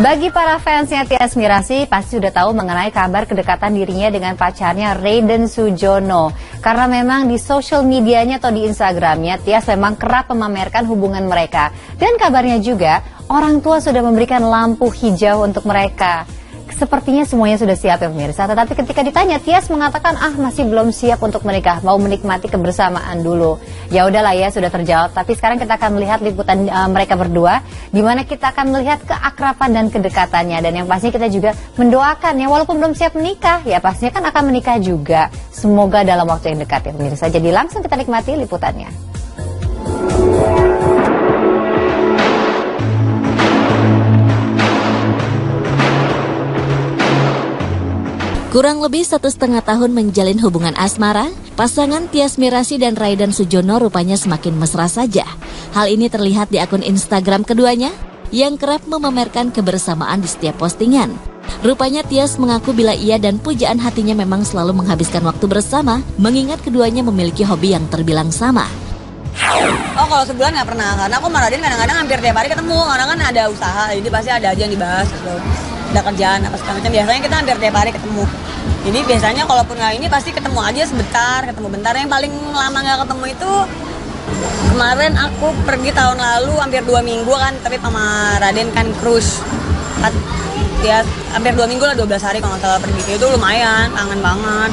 Bagi para fansnya Tias Mirasi pasti sudah tahu mengenai kabar kedekatan dirinya dengan pacarnya Raiden Sujono. Karena memang di social medianya atau di Instagramnya Tias memang kerap memamerkan hubungan mereka. Dan kabarnya juga orang tua sudah memberikan lampu hijau untuk mereka. Sepertinya semuanya sudah siap ya pemirsa. Tetapi ketika ditanya, Tias mengatakan ah masih belum siap untuk menikah, mau menikmati kebersamaan dulu. Ya udahlah ya sudah terjawab. Tapi sekarang kita akan melihat liputan uh, mereka berdua, di mana kita akan melihat keakraban dan kedekatannya. Dan yang pastinya kita juga mendoakan ya walaupun belum siap menikah, ya pastinya kan akan menikah juga. Semoga dalam waktu yang dekat ya pemirsa. Jadi langsung kita nikmati liputannya. Kurang lebih satu setengah tahun menjalin hubungan asmara, pasangan Tias Mirasi dan Raiden Sujono rupanya semakin mesra saja. Hal ini terlihat di akun Instagram keduanya yang kerap memamerkan kebersamaan di setiap postingan. Rupanya Tias mengaku bila ia dan pujaan hatinya memang selalu menghabiskan waktu bersama, mengingat keduanya memiliki hobi yang terbilang sama. Oh kalau sebulan nggak pernah, karena aku sama Raden kadang-kadang hampir tiap hari ketemu, karena kan ada usaha, jadi pasti ada aja yang dibahas gitu ada kerjaan apa segala macam biasanya kita hampir tiap hari ketemu. Jadi biasanya kalaupun nggak ini pasti ketemu aja sebentar ketemu bentar. Yang paling lama nggak ketemu itu kemarin aku pergi tahun lalu hampir dua minggu kan tapi sama Raden kan cruise. Ya hampir dua minggu lah 12 hari kalau nggak salah pergi. Itu lumayan kangen banget.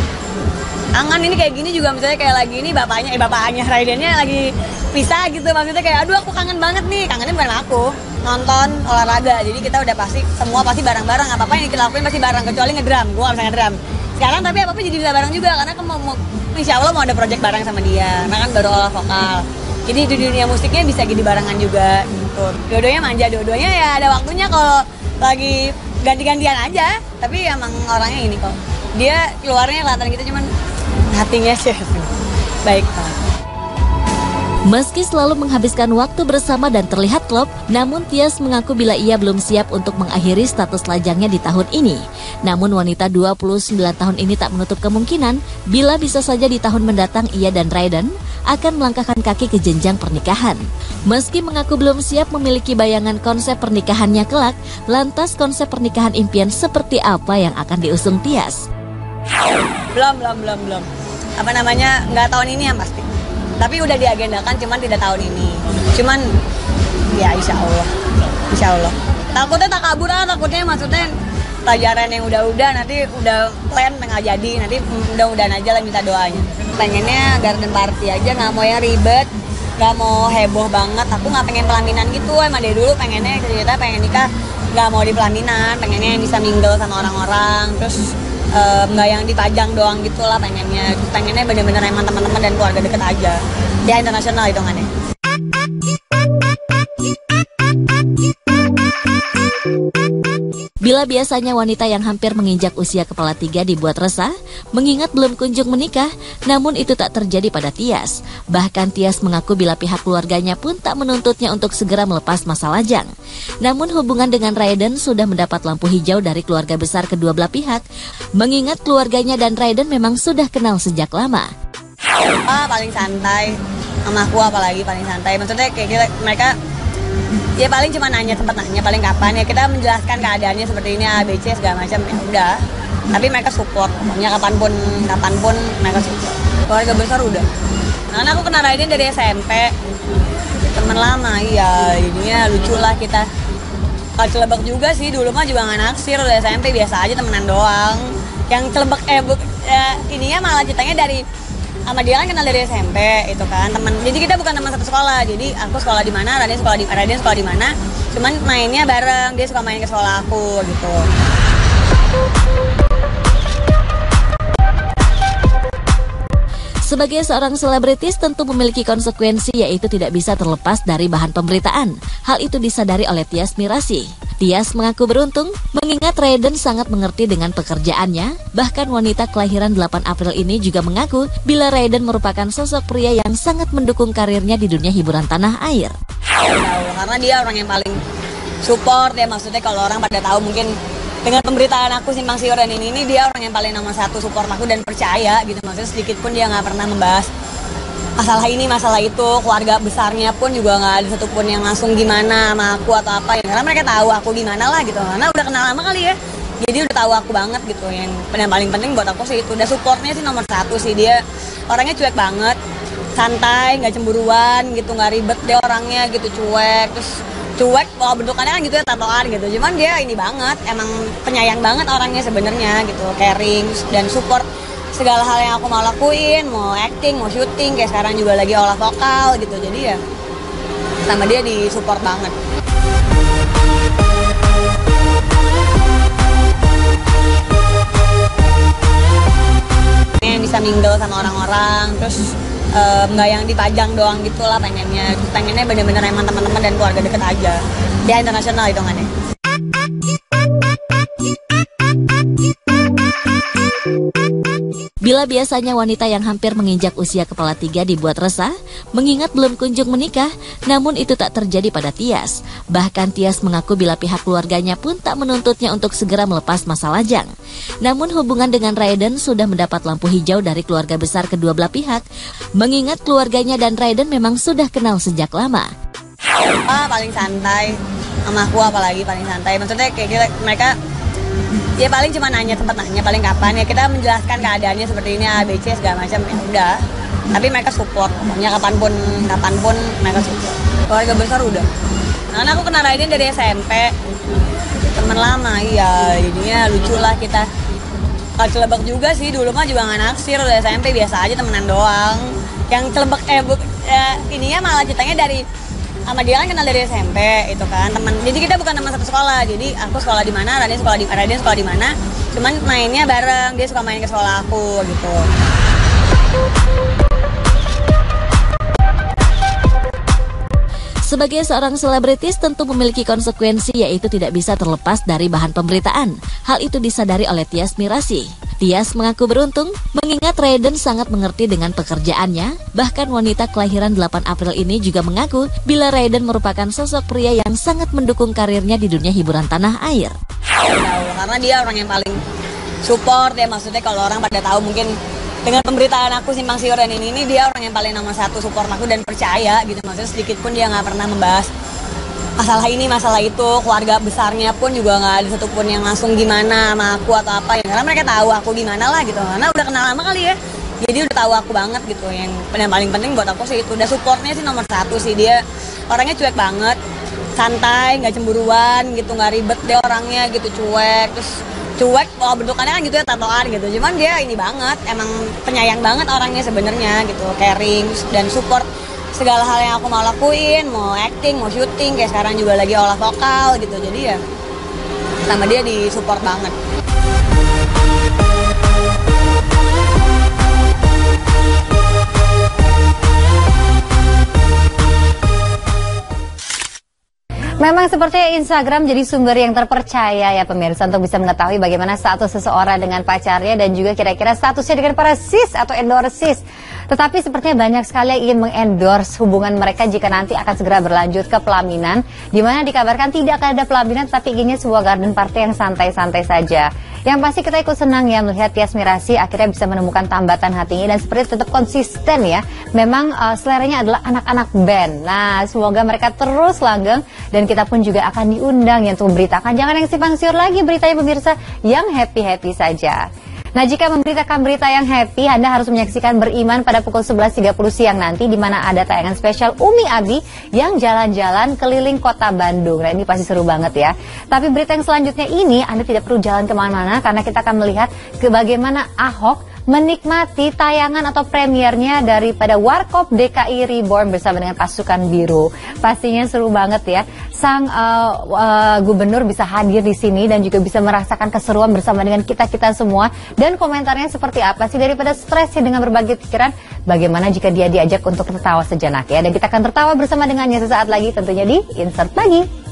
Kangen ini kayak gini juga misalnya kayak lagi ini bapaknya eh bapaknya Raidennya lagi pisah gitu. Maksudnya kayak aduh aku kangen banget nih. Kangennya bukan aku nonton olahraga. Jadi kita udah pasti semua pasti bareng-bareng. Apa apa yang kita lakuin pasti bareng kecuali ngedram gue gak bisa ngedram sekarang tapi apa apa jadi bisa bareng juga karena mau, mau insya Allah mau ada project bareng sama dia. Karena kan baru olah vokal. Jadi di dunia musiknya bisa jadi barengan juga gitu. Dua-duanya manja. Dua-duanya ya ada waktunya kalau lagi ganti-gantian aja. Tapi emang orangnya ini kok. Dia keluarnya kelihatan gitu cuman hatinya sih. Baik Meski selalu menghabiskan waktu bersama dan terlihat klop, namun Tias mengaku bila ia belum siap untuk mengakhiri status lajangnya di tahun ini. Namun wanita 29 tahun ini tak menutup kemungkinan bila bisa saja di tahun mendatang ia dan Raiden akan melangkahkan kaki ke jenjang pernikahan. Meski mengaku belum siap memiliki bayangan konsep pernikahannya kelak, lantas konsep pernikahan impian seperti apa yang akan diusung Tias? Belum, belum, belum, belum. Apa namanya, nggak tahun ini yang pasti tapi udah diagendakan cuman tidak tahun ini. Cuman ya insya Allah. Insya Allah. Takutnya tak kabur ah takutnya maksudnya pelajaran yang udah-udah nanti udah plan nggak jadi nanti mudah-mudahan aja lah minta doanya. Pengennya garden party aja nggak mau yang ribet nggak mau heboh banget. Aku nggak pengen pelaminan gitu emang dari dulu pengennya cerita pengen nikah nggak mau di pelaminan. Pengennya yang bisa mingle sama orang-orang terus nggak um, yang dipajang doang gitu lah pengennya. Pengennya bener-bener emang teman-teman dan keluarga deket aja ya internasional hitungannya Bila biasanya wanita yang hampir menginjak usia kepala tiga dibuat resah, mengingat belum kunjung menikah, namun itu tak terjadi pada Tias. Bahkan Tias mengaku bila pihak keluarganya pun tak menuntutnya untuk segera melepas masa lajang. Namun hubungan dengan Raiden sudah mendapat lampu hijau dari keluarga besar kedua belah pihak, mengingat keluarganya dan Raiden memang sudah kenal sejak lama. Ah, paling santai, sama aku apalagi paling santai. Maksudnya kayak kita, mereka ya paling cuma nanya tempat nanya paling kapan ya. Kita menjelaskan keadaannya seperti ini ABC segala macam ya udah. Tapi mereka support pokoknya kapan pun kapan pun mereka support. Keluarga besar udah. Karena aku kenal Raiden dari SMP teman lama iya. Jadinya lucu lah kita. Kalau celebek juga sih dulu mah juga nggak naksir. Udah SMP biasa aja temenan doang. Yang celebek eh bu, ya, ininya malah ceritanya dari sama dia kan kenal dari SMP itu kan teman jadi kita bukan teman satu sekolah jadi aku sekolah di mana Raden sekolah di Raden sekolah di mana cuman mainnya bareng dia suka main ke sekolah aku gitu Sebagai seorang selebritis tentu memiliki konsekuensi yaitu tidak bisa terlepas dari bahan pemberitaan. Hal itu disadari oleh Tias Mirasi. Tias mengaku beruntung mengingat Raiden sangat mengerti dengan pekerjaannya. Bahkan wanita kelahiran 8 April ini juga mengaku bila Raiden merupakan sosok pria yang sangat mendukung karirnya di dunia hiburan tanah air. Karena dia orang yang paling support ya maksudnya kalau orang pada tahu mungkin dengan pemberitaan aku simpang siur dan ini, ini dia orang yang paling nomor satu support aku dan percaya gitu maksudnya sedikit pun dia nggak pernah membahas masalah ini masalah itu keluarga besarnya pun juga nggak ada satupun yang langsung gimana sama aku atau apa ya. Karena mereka tahu aku gimana lah gitu. Karena udah kenal lama kali ya. Jadi udah tahu aku banget gitu. Yang yang paling penting buat aku sih itu. Udah supportnya sih nomor satu sih. Dia orangnya cuek banget. Santai nggak cemburuan gitu nggak ribet dia orangnya gitu cuek. Terus cuek kalau bentukannya kan gitu ya tatoan gitu. Cuman dia ini banget emang penyayang banget orangnya sebenarnya gitu. Caring dan support segala hal yang aku mau lakuin mau acting mau syuting kayak sekarang juga lagi olah vokal gitu. Jadi ya sama dia di support banget. Yang bisa mingle sama orang-orang terus nggak um, yang dipajang doang gitu lah pengennya. Pengennya bener-bener emang teman-teman dan keluarga deket aja. Ya internasional hitungannya Bila biasanya wanita yang hampir menginjak usia kepala tiga dibuat resah, mengingat belum kunjung menikah, namun itu tak terjadi pada Tias. Bahkan Tias mengaku bila pihak keluarganya pun tak menuntutnya untuk segera melepas masa lajang. Namun hubungan dengan Raiden sudah mendapat lampu hijau dari keluarga besar kedua belah pihak, mengingat keluarganya dan Raiden memang sudah kenal sejak lama. Ah, paling santai, sama aku apalagi paling santai. Maksudnya kayak mereka ya paling cuma nanya tempat nanya paling kapan ya. Kita menjelaskan keadaannya seperti ini ABC segala macam. Ya udah. Tapi mereka support. Pokoknya kapan pun kapan pun mereka support. Keluarga besar udah. Karena aku kenal Raiden dari SMP teman lama iya. Jadinya lucu lah kita. Kalau celebek juga sih dulu mah juga nggak naksir. Udah SMP biasa aja temenan doang. Yang celebek eh bu, ya, ininya malah ceritanya dari sama dia kan kenal dari SMP itu kan teman jadi kita bukan teman satu sekolah jadi aku sekolah di mana Raden sekolah di Raden sekolah di mana cuman mainnya bareng dia suka main ke sekolah aku gitu Sebagai seorang selebritis tentu memiliki konsekuensi yaitu tidak bisa terlepas dari bahan pemberitaan. Hal itu disadari oleh Tias Mirasi. Tias mengaku beruntung mengingat Raiden sangat mengerti dengan pekerjaannya. Bahkan wanita kelahiran 8 April ini juga mengaku bila Raiden merupakan sosok pria yang sangat mendukung karirnya di dunia hiburan tanah air. Karena dia orang yang paling support ya maksudnya kalau orang pada tahu mungkin dengan pemberitaan aku simpang siur dan ini, ini dia orang yang paling nomor satu support aku dan percaya gitu maksudnya sedikit pun dia nggak pernah membahas masalah ini masalah itu keluarga besarnya pun juga nggak ada satupun yang langsung gimana sama aku atau apa ya. Karena mereka tahu aku gimana lah gitu. Karena udah kenal lama kali ya. Jadi udah tahu aku banget gitu. Yang, yang paling penting buat aku sih itu. Udah supportnya sih nomor satu sih. Dia orangnya cuek banget. Santai nggak cemburuan gitu nggak ribet dia orangnya gitu cuek. Terus cuek kalau bentukannya kan gitu ya tatoan gitu. Cuman dia ini banget emang penyayang banget orangnya sebenarnya gitu. Caring dan support segala hal yang aku mau lakuin mau acting mau syuting kayak sekarang juga lagi olah vokal gitu jadi ya sama dia di support banget Memang seperti Instagram jadi sumber yang terpercaya ya pemirsa untuk bisa mengetahui bagaimana status seseorang dengan pacarnya dan juga kira-kira statusnya dengan para sis atau endorsis. Tetapi sepertinya banyak sekali yang ingin mengendorse hubungan mereka jika nanti akan segera berlanjut ke pelaminan. Di mana dikabarkan tidak akan ada pelaminan tapi inginnya sebuah garden party yang santai-santai saja. Yang pasti kita ikut senang ya melihat Tias Mirasi akhirnya bisa menemukan tambatan hatinya dan seperti tetap konsisten ya. Memang uh, seleranya adalah anak-anak band. Nah, semoga mereka terus langgeng dan kita pun juga akan diundang ya untuk memberitakan. Jangan yang simpang siur lagi beritanya pemirsa yang happy-happy saja. Nah, jika memberitakan berita yang happy, Anda harus menyaksikan Beriman pada pukul 11.30 siang nanti di mana ada tayangan spesial Umi Abi yang jalan-jalan keliling kota Bandung. Nah, ini pasti seru banget ya. Tapi berita yang selanjutnya ini Anda tidak perlu jalan ke mana-mana karena kita akan melihat ke bagaimana Ahok menikmati tayangan atau premiernya daripada Warkop DKI Reborn bersama dengan pasukan biru. Pastinya seru banget ya. Sang uh, uh, gubernur bisa hadir di sini dan juga bisa merasakan keseruan bersama dengan kita-kita semua. Dan komentarnya seperti apa sih daripada stres ya dengan berbagai pikiran, bagaimana jika dia diajak untuk tertawa sejenak ya. Dan kita akan tertawa bersama dengannya sesaat lagi tentunya di Insert Pagi.